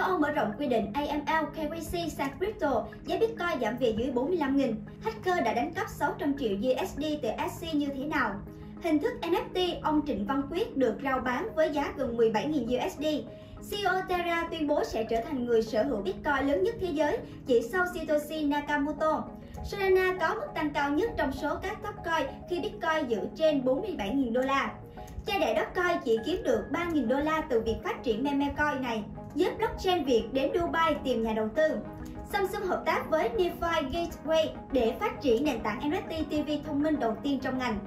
Châu Âu mở rộng quy định AML KYC sang crypto, giá Bitcoin giảm về dưới 45.000. Hacker đã đánh cắp 600 triệu USD từ SC như thế nào? Hình thức NFT ông Trịnh Văn Quyết được rao bán với giá gần 17.000 USD. CEO Terra tuyên bố sẽ trở thành người sở hữu Bitcoin lớn nhất thế giới chỉ sau Satoshi Nakamoto. Solana có mức tăng cao nhất trong số các top coin khi Bitcoin giữ trên 47.000 đô la. Cha đẻ Dogecoin chỉ kiếm được 3.000 đô la từ việc phát triển meme coin này, giúp blockchain Việt đến Dubai tìm nhà đầu tư. Samsung hợp tác với DeFi Gateway để phát triển nền tảng NFT TV thông minh đầu tiên trong ngành.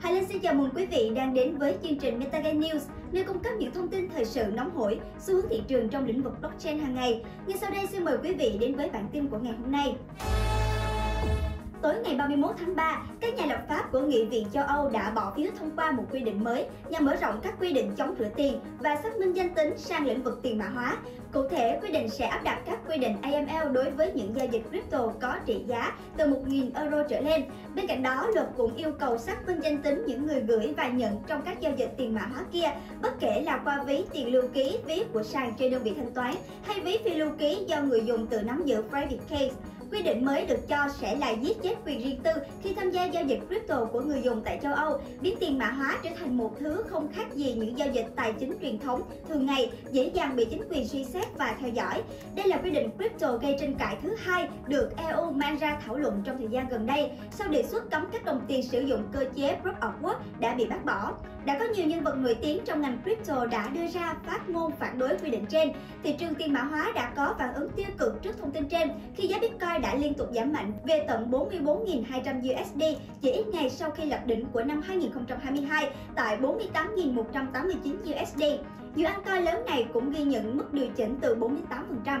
Hải Linh xin chào mừng quý vị đang đến với chương trình MetaGain News, nơi cung cấp những thông tin thời sự nóng hổi, xu hướng thị trường trong lĩnh vực blockchain hàng ngày. Ngay sau đây xin mời quý vị đến với bản tin của ngày hôm nay. Tối ngày 31 tháng 3, các nhà lập pháp của Nghị viện châu Âu đã bỏ phiếu thông qua một quy định mới nhằm mở rộng các quy định chống rửa tiền và xác minh danh tính sang lĩnh vực tiền mã hóa. Cụ thể, quy định sẽ áp đặt các quy định AML đối với những giao dịch crypto có trị giá từ 1.000 euro trở lên. Bên cạnh đó, luật cũng yêu cầu xác minh danh tính những người gửi và nhận trong các giao dịch tiền mã hóa kia, bất kể là qua ví tiền lưu ký, ví của sàn trên đơn vị thanh toán hay ví phi lưu ký do người dùng tự nắm giữ private case. Quy định mới được cho sẽ là giết chết quyền riêng tư khi tham gia giao dịch crypto của người dùng tại châu Âu, biến tiền mã hóa trở thành một thứ không khác gì những giao dịch tài chính truyền thống thường ngày, dễ dàng bị chính quyền suy xét và theo dõi. Đây là quy định crypto gây tranh cãi thứ hai được EU mang ra thảo luận trong thời gian gần đây sau đề xuất cấm các đồng tiền sử dụng cơ chế Proof of Work đã bị bác bỏ. Đã có nhiều nhân vật nổi tiếng trong ngành crypto đã đưa ra phát ngôn phản đối quy định trên. Thị trường tiền mã hóa đã có phản ứng tiêu cực trước thông tin trên khi giá Bitcoin đã liên tục giảm mạnh về tận 44.200 USD chỉ ít ngày sau khi lập đỉnh của năm 2022 tại 48.189 USD. Dự án altcoin lớn này cũng ghi nhận mức điều chỉnh từ 48%.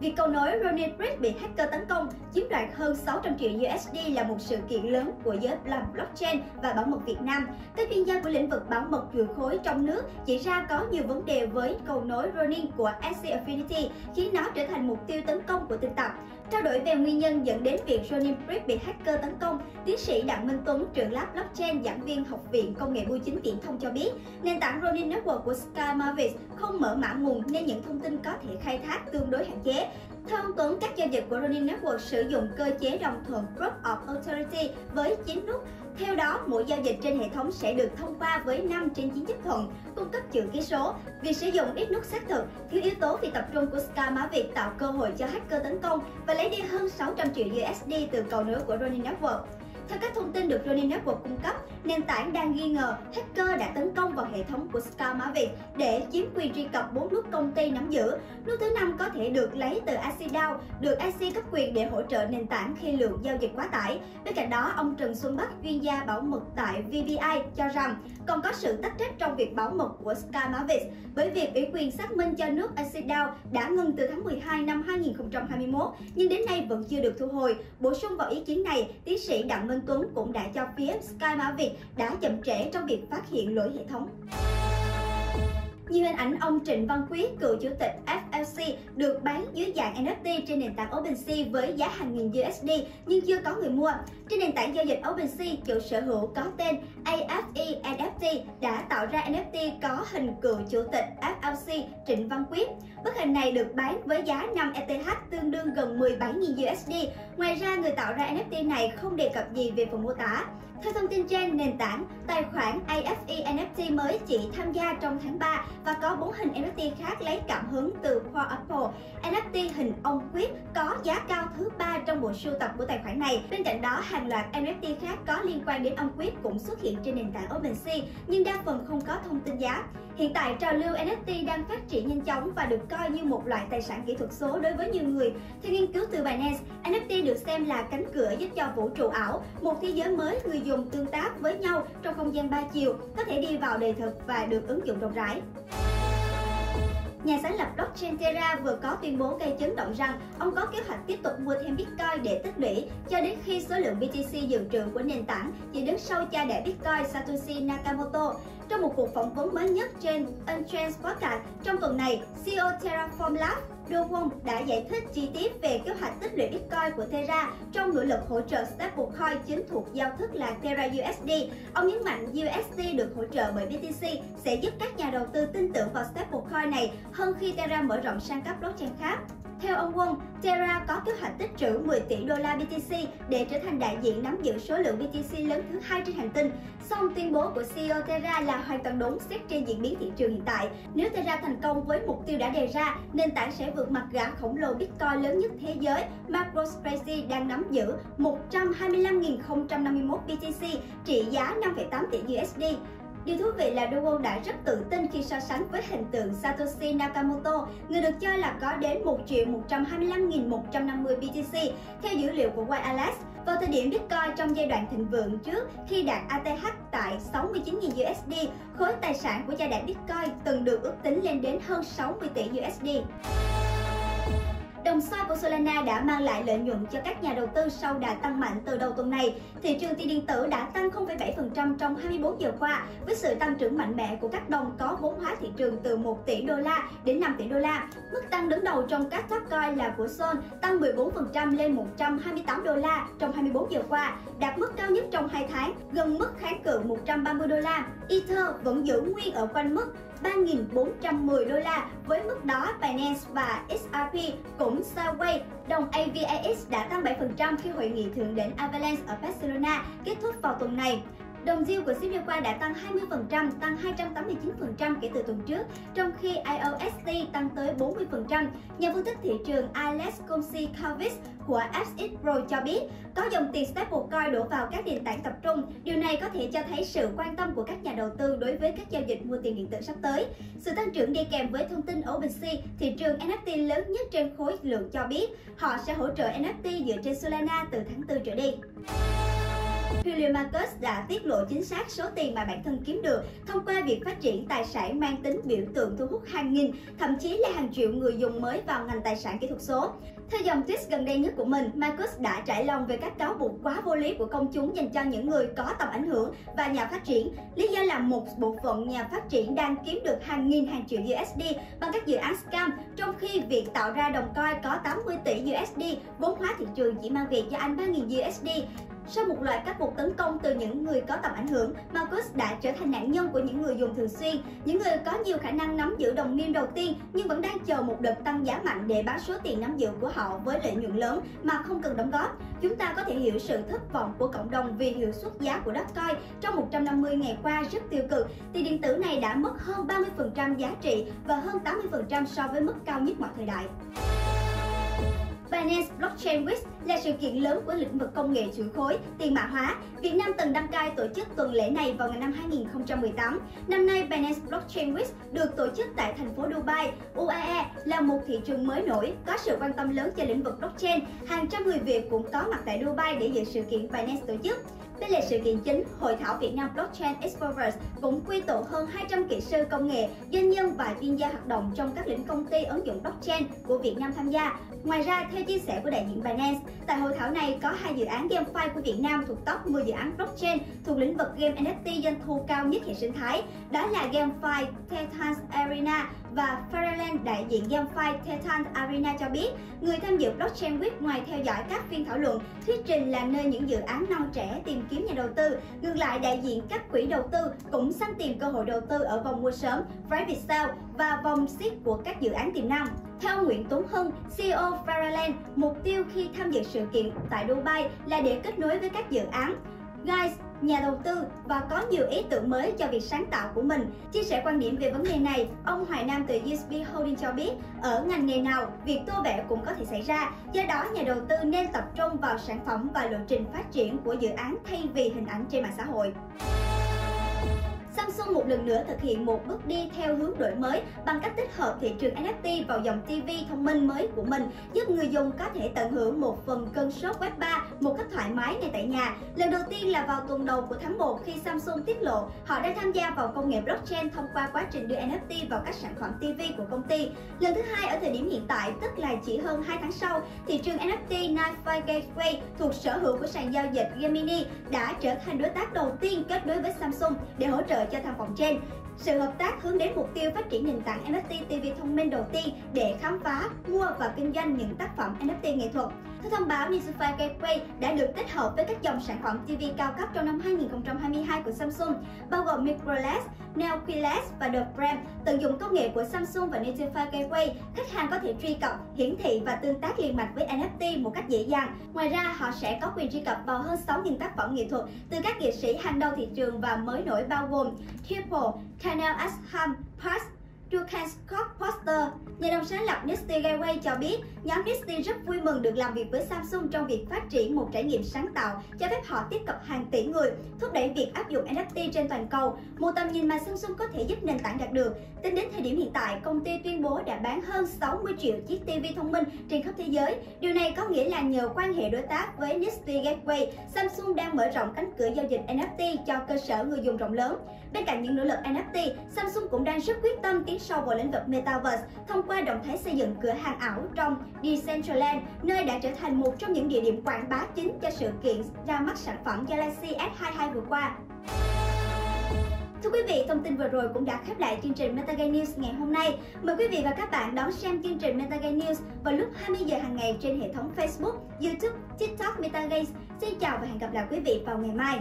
Việc cầu nối Ronin Bridge bị hacker tấn công, chiếm đoạt hơn 600 triệu USD là một sự kiện lớn của giới làm blockchain và bảo mật Việt Nam. Các chuyên gia của lĩnh vực bảo mật chuỗi khối trong nước chỉ ra có nhiều vấn đề với cầu nối Ronin của SC Affinity khiến nó trở thành mục tiêu tấn công của tin tặc. Trao đổi về nguyên nhân dẫn đến việc Ronin Bridge bị hacker tấn công, tiến sĩ Đặng Minh Tuấn, trưởng lab blockchain, giảng viên Học viện Công nghệ Bưu chính Viễn thông cho biết, nền tảng Ronin Network của Sky Mavis không mở mã nguồn nên những thông tin có thể khai thác tương đối hạn chế. Theo ông Tuấn, các giao dịch của Ronin Network sử dụng cơ chế đồng thuận Proof of Authority với 9 nút. Theo đó, mỗi giao dịch trên hệ thống sẽ được thông qua với 5 trên 9 chấp thuận, cung cấp chữ ký số. Việc sử dụng ít nút xác thực, thiếu yếu tố vì tập trung của Sky Mã Việt tạo cơ hội cho hacker tấn công và lấy đi hơn 600 triệu USD từ cầu nối của Ronin Network. Theo các thông tin được Ronin Network cung cấp, nền tảng đang nghi ngờ hacker đã tấn công vào hệ thống của Sky Mã Việt để chiếm quyền truy cập bốn nút công ty nắm giữ. Nút thứ năm có thể được lấy từ ACDAO, được IC cấp quyền để hỗ trợ nền tảng khi lượng giao dịch quá tải. Bên cạnh đó, ông Trần Xuân Bắc, chuyên gia bảo mật tại VBI cho rằng còn có sự tách trách trong việc bảo mật của Sky Mavis bởi việc ủy quyền xác minh cho nước ACDAO đã ngừng từ tháng 12 năm 2021 nhưng đến nay vẫn chưa được thu hồi. Bổ sung vào ý kiến này, tiến sĩ Đặng Minh Tuấn cũng đã cho phía Sky Mavis Việt đã chậm trễ trong việc phát hiện lỗi hệ thống. Nhiều hình ảnh ông Trịnh Văn Quyết, cựu chủ tịch F. FLC, được bán dưới dạng NFT trên nền tảng OpenSea với giá hàng nghìn USD nhưng chưa có người mua. Trên nền tảng giao dịch OpenSea, chủ sở hữu có tên AFE NFT đã tạo ra NFT có hình cựu chủ tịch FLC Trịnh Văn Quyết. Bức hình này được bán với giá 5 ETH tương đương gần 17.000 USD. Ngoài ra, người tạo ra NFT này không đề cập gì về phần mô tả. Theo thông tin trên nền tảng, tài khoản AFE NFT mới chỉ tham gia trong tháng 3 và có 4 hình NFT khác lấy cảm hứng từ For Apple. NFT hình ông Quyết có giá cao thứ ba trong bộ sưu tập của tài khoản này. Bên cạnh đó, hàng loạt NFT khác có liên quan đến ông Quyết cũng xuất hiện trên nền tảng OpenSea, nhưng đa phần không có thông tin giá. Hiện tại, trào lưu NFT đang phát triển nhanh chóng và được coi như một loại tài sản kỹ thuật số đối với nhiều người. Theo nghiên cứu từ Binance, NFT được xem là cánh cửa giúp cho vũ trụ ảo, một thế giới mới người dùng tương tác với nhau trong không gian ba chiều, có thể đi vào đời thực và được ứng dụng rộng rãi. Nhà sáng lập blockchain Terra vừa có tuyên bố gây chấn động rằng ông có kế hoạch tiếp tục mua thêm Bitcoin để tích lũy cho đến khi số lượng BTC dự trữ của nền tảng chỉ đứng sau cha đẻ Bitcoin Satoshi Nakamoto. Trong một cuộc phỏng vấn mới nhất trên Unchained Podcast trong tuần này, CEO Terraform Labs Do Won đã giải thích chi tiết về kế hoạch tích lũy Bitcoin của Terra trong nỗ lực hỗ trợ stablecoin chính thuộc giao thức là Terra USD. Ông nhấn mạnh USD được hỗ trợ bởi BTC sẽ giúp các nhà đầu tư tin tưởng vào stablecoin này hơn khi Terra mở rộng sang các blockchain khác. Theo ông quân Terra có kế hoạch tích trữ 10 tỷ đô la BTC để trở thành đại diện nắm giữ số lượng BTC lớn thứ hai trên hành tinh. Song tuyên bố của CEO Terra là hoàn toàn đúng xét trên diễn biến thị trường hiện tại. Nếu Terra thành công với mục tiêu đã đề ra, nền tảng sẽ vượt mặt gã khổng lồ Bitcoin lớn nhất thế giới, MicroStrategy đang nắm giữ 125.051 BTC trị giá 5,8 tỷ USD. Điều thú vị là Dogon đã rất tự tin khi so sánh với hình tượng Satoshi Nakamoto, người được cho là có đến 1 triệu 125.150 BTC theo dữ liệu của Wirelas. Vào thời điểm Bitcoin trong giai đoạn thịnh vượng trước khi đạt ATH tại 69.000 USD, khối tài sản của gia đại Bitcoin từng được ước tính lên đến hơn 60 tỷ USD. Đồng xoay của Solana đã mang lại lợi nhuận cho các nhà đầu tư sau đà tăng mạnh từ đầu tuần này. Thị trường tiền điện tử đã tăng 0,7% trong 24 giờ qua với sự tăng trưởng mạnh mẽ của các đồng có vốn hóa thị trường từ 1 tỷ đô la đến 5 tỷ đô la. Mức tăng đứng đầu trong các top coin là của Sol tăng 14% lên 128 đô la trong 24 giờ qua, đạt mức cao nhất trong 2 tháng, gần mức kháng cự 130 đô la. Ether vẫn giữ nguyên ở quanh mức 3.410 đô la. Với mức đó, Binance và XRP cũng sideways. Đồng AVAX đã tăng 7% khi hội nghị thượng đỉnh Avalanche ở Barcelona kết thúc vào tuần này. Đồng yield của Singapore đã tăng 20%, tăng 289% kể từ tuần trước, trong khi IOST tăng tới 40%. Nhà phân tích thị trường Alex Comsi Calvis của FX Pro cho biết, có dòng tiền stablecoin đổ vào các nền tảng tập trung. Điều này có thể cho thấy sự quan tâm của các nhà đầu tư đối với các giao dịch mua tiền điện tử sắp tới. Sự tăng trưởng đi kèm với thông tin OpenSea, thị trường NFT lớn nhất trên khối lượng cho biết, họ sẽ hỗ trợ NFT dựa trên Solana từ tháng 4 trở đi. Julian Marcus đã tiết lộ chính xác số tiền mà bản thân kiếm được thông qua việc phát triển tài sản mang tính biểu tượng thu hút hàng nghìn, thậm chí là hàng triệu người dùng mới vào ngành tài sản kỹ thuật số. Theo dòng tweet gần đây nhất của mình, Marcus đã trải lòng về các cáo buộc quá vô lý của công chúng dành cho những người có tầm ảnh hưởng và nhà phát triển. Lý do là một bộ phận nhà phát triển đang kiếm được hàng nghìn hàng triệu USD bằng các dự án scam, trong khi việc tạo ra đồng coin có 80 tỷ USD, vốn hóa thị trường chỉ mang về cho anh 3.000 USD. Sau một loạt các cuộc tấn công từ những người có tầm ảnh hưởng, Marcus đã trở thành nạn nhân của những người dùng thường xuyên, những người có nhiều khả năng nắm giữ đồng niêm đầu tiên nhưng vẫn đang chờ một đợt tăng giá mạnh để bán số tiền nắm giữ của họ với lợi nhuận lớn mà không cần đóng góp. Chúng ta có thể hiểu sự thất vọng của cộng đồng vì hiệu suất giá của Dogecoin trong 150 ngày qua rất tiêu cực. Tiền điện tử này đã mất hơn 30% giá trị và hơn 80% so với mức cao nhất mọi thời đại. Binance Blockchain Week là sự kiện lớn của lĩnh vực công nghệ chuỗi khối, tiền mã hóa. Việt Nam từng đăng cai tổ chức tuần lễ này vào ngày năm 2018. Năm nay, Binance Blockchain Week được tổ chức tại thành phố Dubai. UAE là một thị trường mới nổi, có sự quan tâm lớn cho lĩnh vực blockchain. Hàng trăm người Việt cũng có mặt tại Dubai để dự sự kiện Binance tổ chức. Đây là sự kiện chính, Hội thảo Việt Nam Blockchain Explorers cũng quy tụ hơn 200 kỹ sư công nghệ, doanh nhân và chuyên gia hoạt động trong các lĩnh công ty ứng dụng blockchain của Việt Nam tham gia. Ngoài ra, theo chia sẻ của đại diện Binance, tại hội thảo này có hai dự án GameFi của Việt Nam thuộc top 10 dự án blockchain thuộc lĩnh vực game NFT doanh thu cao nhất hệ sinh thái. Đó là GameFi Titans Arena và Fairland đại diện GameFi Titan Arena cho biết, người tham dự Blockchain Week ngoài theo dõi các phiên thảo luận, thuyết trình là nơi những dự án non trẻ tìm kiếm nhà đầu tư. Ngược lại, đại diện các quỹ đầu tư cũng săn tìm cơ hội đầu tư ở vòng mua sớm, private sale và vòng seed của các dự án tiềm năng. Theo Nguyễn Tuấn Hưng, CEO Fairland, mục tiêu khi tham dự sự kiện tại Dubai là để kết nối với các dự án. Guys, nhà đầu tư và có nhiều ý tưởng mới cho việc sáng tạo của mình. Chia sẻ quan điểm về vấn đề này, ông Hoài Nam từ USB Holding cho biết, ở ngành nghề nào, việc tô vẽ cũng có thể xảy ra. Do đó, nhà đầu tư nên tập trung vào sản phẩm và lộ trình phát triển của dự án thay vì hình ảnh trên mạng xã hội. Samsung một lần nữa thực hiện một bước đi theo hướng đổi mới bằng cách tích hợp thị trường NFT vào dòng TV thông minh mới của mình, giúp người dùng có thể tận hưởng một phần cân sốt Web 3 một cách thoải mái ngay tại nhà. Lần đầu tiên là vào tuần đầu của tháng 1 khi Samsung tiết lộ họ đang tham gia vào công nghệ blockchain thông qua quá trình đưa NFT vào các sản phẩm TV của công ty. Lần thứ hai ở thời điểm hiện tại, tức là chỉ hơn 2 tháng sau, thị trường NFT Nifi Gateway thuộc sở hữu của sàn giao dịch Gemini đã trở thành đối tác đầu tiên kết nối với Samsung để hỗ trợ cho tham vọng trên. Sự hợp tác hướng đến mục tiêu phát triển nền tảng NFT TV thông minh đầu tiên để khám phá, mua và kinh doanh những tác phẩm NFT nghệ thuật. Theo thông báo, Nisify Gateway đã được tích hợp với các dòng sản phẩm TV cao cấp trong năm 2022 của Samsung, bao gồm MicroLED, Neo QLED và The Frame. Tận dụng công nghệ của Samsung và Nisify Gateway, khách hàng có thể truy cập, hiển thị và tương tác liền mạch với NFT một cách dễ dàng. Ngoài ra, họ sẽ có quyền truy cập vào hơn 6.000 tác phẩm nghệ thuật từ các nghệ sĩ hàng đầu thị trường và mới nổi bao gồm Triple, Canal Asham, Pass, Dukan Scott Poster, nhà đồng sáng lập Nifty Gateway cho biết nhóm Nifty rất vui mừng được làm việc với Samsung trong việc phát triển một trải nghiệm sáng tạo cho phép họ tiếp cận hàng tỷ người, thúc đẩy việc áp dụng NFT trên toàn cầu, một tầm nhìn mà Samsung có thể giúp nền tảng đạt được. Tính đến thời điểm hiện tại, công ty tuyên bố đã bán hơn 60 triệu chiếc TV thông minh trên khắp thế giới. Điều này có nghĩa là nhờ quan hệ đối tác với Nifty Gateway, Samsung đang mở rộng cánh cửa giao dịch NFT cho cơ sở người dùng rộng lớn. Bên cạnh những nỗ lực NFT, Samsung cũng đang rất quyết tâm tiến sâu vào lĩnh vực Metaverse thông qua động thái xây dựng cửa hàng ảo trong Decentraland, nơi đã trở thành một trong những địa điểm quảng bá chính cho sự kiện ra mắt sản phẩm Galaxy S22 vừa qua. Thưa quý vị, thông tin vừa rồi cũng đã khép lại chương trình Metagame News ngày hôm nay. Mời quý vị và các bạn đón xem chương trình Metagame News vào lúc 20 giờ hàng ngày trên hệ thống Facebook, YouTube, TikTok Metagame. Xin chào và hẹn gặp lại quý vị vào ngày mai.